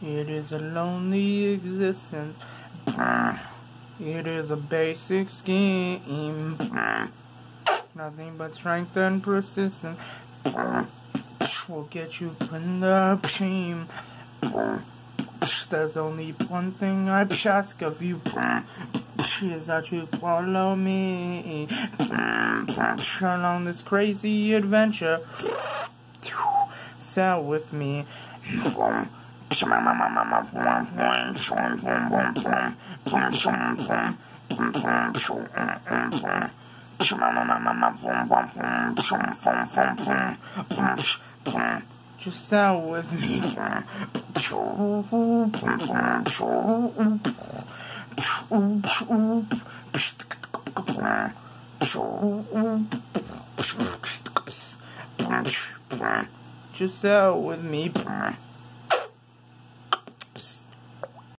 It is a lonely existence. It is a basic scheme. Nothing but strength and persistence will get you in the pain. There's only one thing I ask of you. Is that you follow me along this crazy adventure. Sail with me. Just sail with me. Just sail with me.